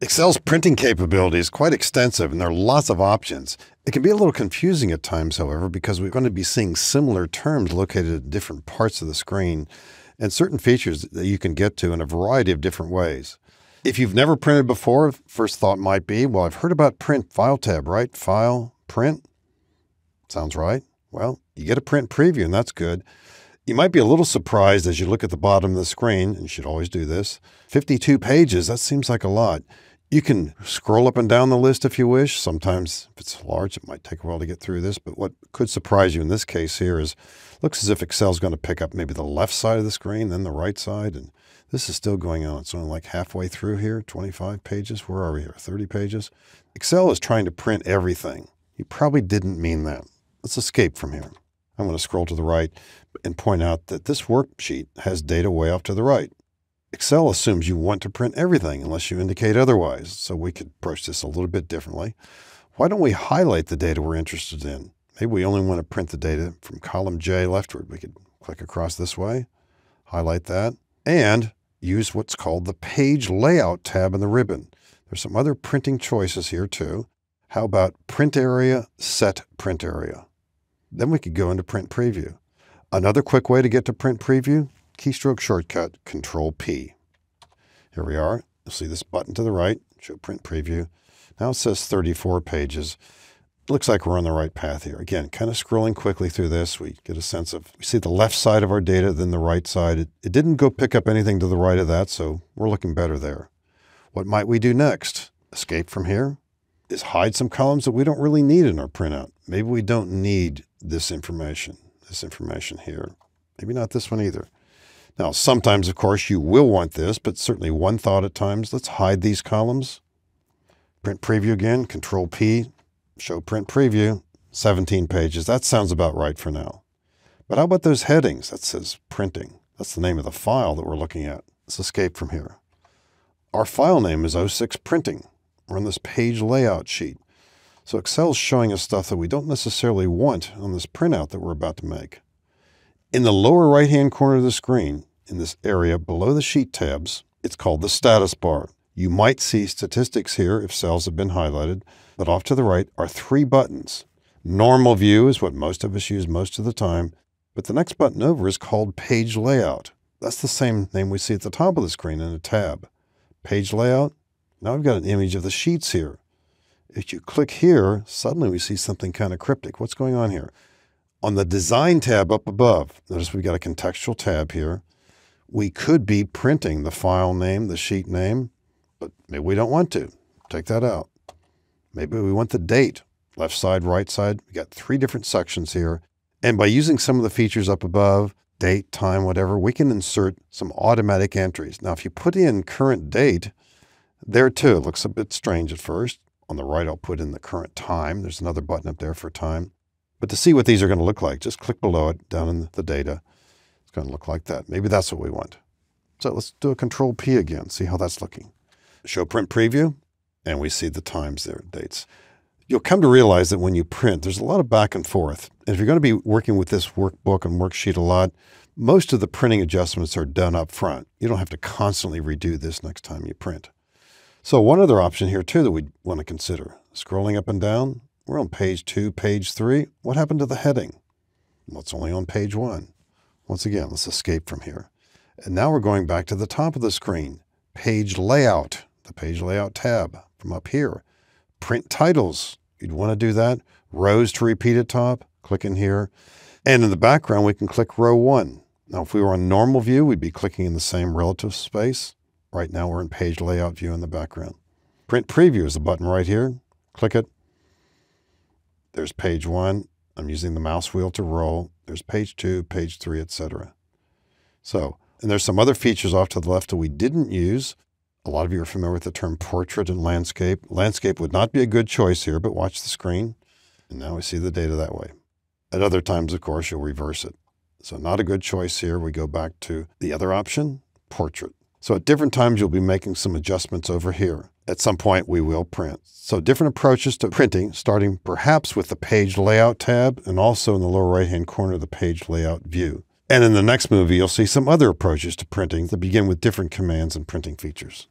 Excel's printing capability is quite extensive and there are lots of options. It can be a little confusing at times, however, because we're going to be seeing similar terms located at different parts of the screen and certain features that you can get to in a variety of different ways. If you've never printed before, first thought might be, well, I've heard about print file tab, right? File, print. Sounds right. Well, you get a print preview and that's good. You might be a little surprised as you look at the bottom of the screen, and you should always do this. 52 pages, that seems like a lot. You can scroll up and down the list if you wish. Sometimes, if it's large, it might take a while to get through this. But what could surprise you in this case here is looks as if Excel's going to pick up maybe the left side of the screen, then the right side. And this is still going on. It's only like halfway through here, 25 pages. Where are we here? 30 pages. Excel is trying to print everything. You probably didn't mean that. Let's escape from here. I'm going to scroll to the right and point out that this worksheet has data way off to the right. Excel assumes you want to print everything unless you indicate otherwise, so we could approach this a little bit differently. Why don't we highlight the data we're interested in? Maybe we only want to print the data from column J leftward. We could click across this way, highlight that, and use what's called the Page Layout tab in the ribbon. There's some other printing choices here too. How about Print Area, Set Print Area? Then we could go into Print Preview. Another quick way to get to Print Preview, keystroke shortcut, Control P. Here we are. You'll see this button to the right, show Print Preview. Now it says 34 pages. Looks like we're on the right path here. Again, kind of scrolling quickly through this, we get a sense of, we see the left side of our data, then the right side. It, it didn't go pick up anything to the right of that, so we're looking better there. What might we do next? Escape from here? Is hide some columns that we don't really need in our printout. Maybe we don't need this information, this information here. Maybe not this one either. Now, sometimes, of course, you will want this, but certainly one thought at times, let's hide these columns. Print preview again, Control P, show print preview, 17 pages. That sounds about right for now. But how about those headings that says printing? That's the name of the file that we're looking at. Let's escape from here. Our file name is 06 Printing. We're on this page layout sheet. So Excel's showing us stuff that we don't necessarily want on this printout that we're about to make. In the lower right-hand corner of the screen, in this area below the Sheet tabs, it's called the status bar. You might see statistics here if cells have been highlighted, but off to the right are three buttons. Normal view is what most of us use most of the time, but the next button over is called Page Layout. That's the same name we see at the top of the screen in a tab. Page Layout. Now I've got an image of the sheets here. If you click here, suddenly we see something kind of cryptic. What's going on here? On the Design tab up above, notice we've got a contextual tab here. We could be printing the file name, the sheet name, but maybe we don't want to. Take that out. Maybe we want the date, left side, right side. We've got three different sections here. And by using some of the features up above, date, time, whatever, we can insert some automatic entries. Now, if you put in current date, there too, it looks a bit strange at first. On the right, I'll put in the current time. There's another button up there for time. But to see what these are going to look like, just click below it down in the data. It's going to look like that. Maybe that's what we want. So let's do a control P again, see how that's looking. Show print preview, and we see the times there, dates. You'll come to realize that when you print, there's a lot of back and forth. And if you're going to be working with this workbook and worksheet a lot, most of the printing adjustments are done up front. You don't have to constantly redo this next time you print. So one other option here too that we want to consider, scrolling up and down, we're on page two, page three. What happened to the heading? Well, it's only on page one. Once again, let's escape from here. And now we're going back to the top of the screen, page layout, the page layout tab from up here. Print titles, you'd want to do that. Rows to repeat at top, click in here. And in the background, we can click row one. Now, if we were on normal view, we'd be clicking in the same relative space. Right now we're in page layout view in the background. Print preview is the button right here. Click it. There's page one. I'm using the mouse wheel to roll. There's page two, page three, etc. So, and there's some other features off to the left that we didn't use. A lot of you are familiar with the term portrait and landscape. Landscape would not be a good choice here, but watch the screen. And now we see the data that way. At other times, of course, you'll reverse it. So not a good choice here. We go back to the other option, portrait. So at different times, you'll be making some adjustments over here. At some point, we will print. So different approaches to printing, starting perhaps with the page layout tab and also in the lower right-hand corner, of the page layout view. And in the next movie, you'll see some other approaches to printing that begin with different commands and printing features.